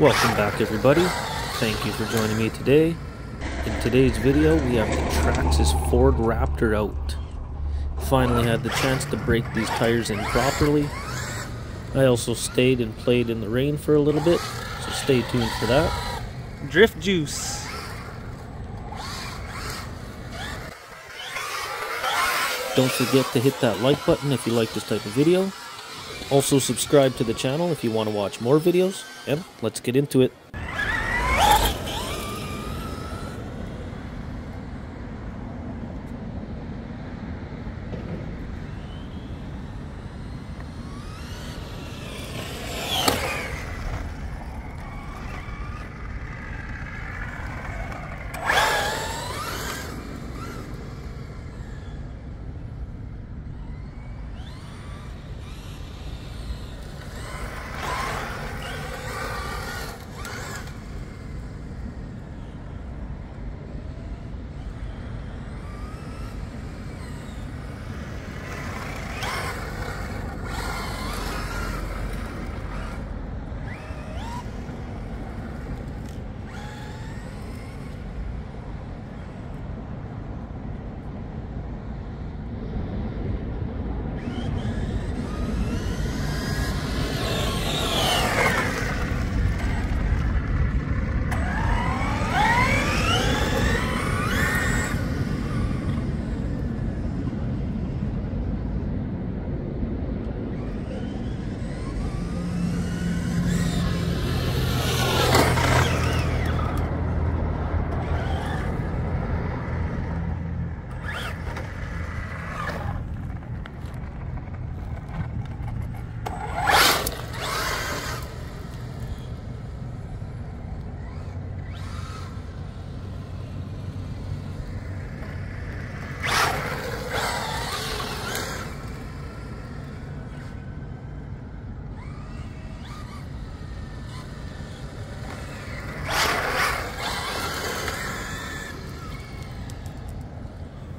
Welcome back everybody. Thank you for joining me today. In today's video we have the Traxxas Ford Raptor out. Finally had the chance to break these tires in properly. I also stayed and played in the rain for a little bit, so stay tuned for that. Drift Juice. Don't forget to hit that like button if you like this type of video. Also subscribe to the channel if you want to watch more videos. And let's get into it.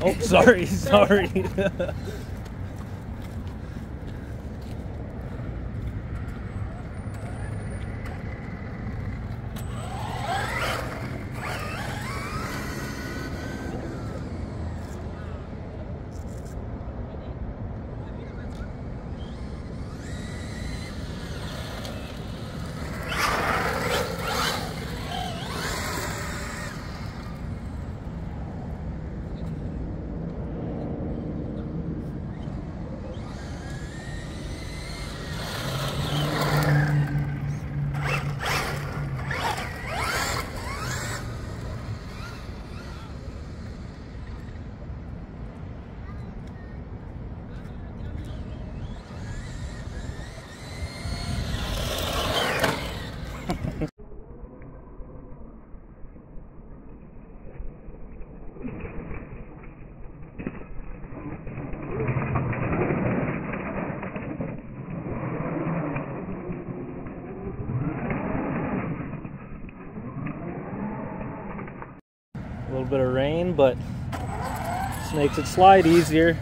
Oh, sorry, sorry. little bit of rain, but this makes it slide easier.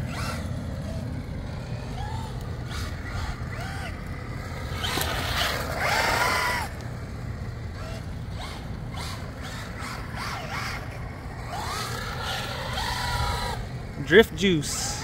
drift juice.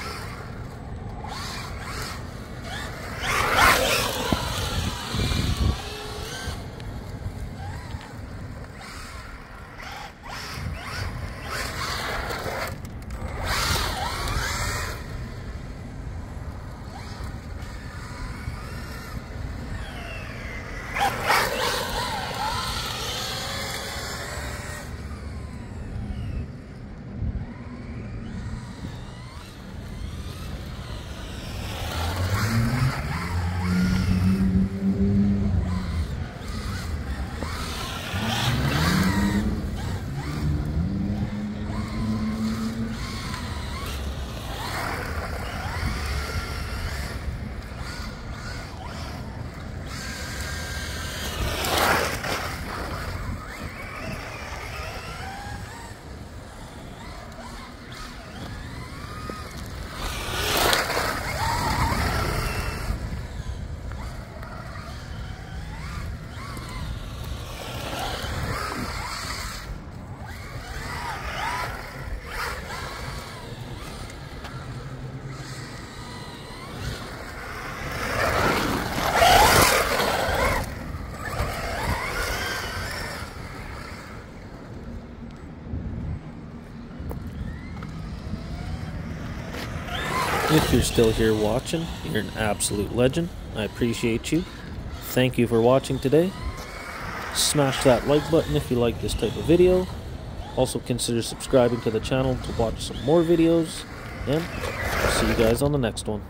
If you're still here watching, you're an absolute legend. I appreciate you. Thank you for watching today. Smash that like button if you like this type of video. Also consider subscribing to the channel to watch some more videos. And I'll see you guys on the next one.